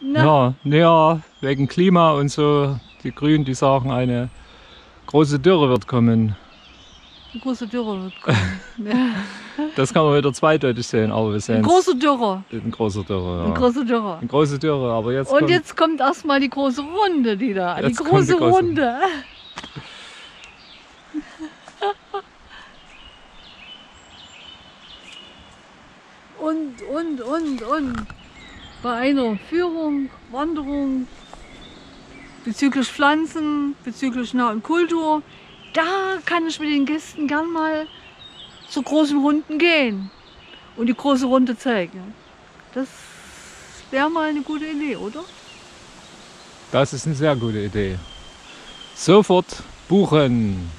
Na. Ja, ja, wegen Klima und so. Die Grünen, die sagen, eine große Dürre wird kommen. Eine große Dürre wird kommen. ja. Das kann man wieder zweideutig sehen, aber wir sehen Eine große Dürre. Eine große Dürre, ja. Eine große Dürre. Eine große Dürre, aber jetzt Und kommt, jetzt kommt erstmal die große Runde, die da. Die große die große- Runde. Und, und, und, und. Bei einer Führung, Wanderung, bezüglich Pflanzen, bezüglich Nah- und Kultur, da kann ich mit den Gästen gern mal zu großen Runden gehen und die große Runde zeigen. Das wäre mal eine gute Idee, oder? das ist eine sehr gute Idee. Sofort buchen.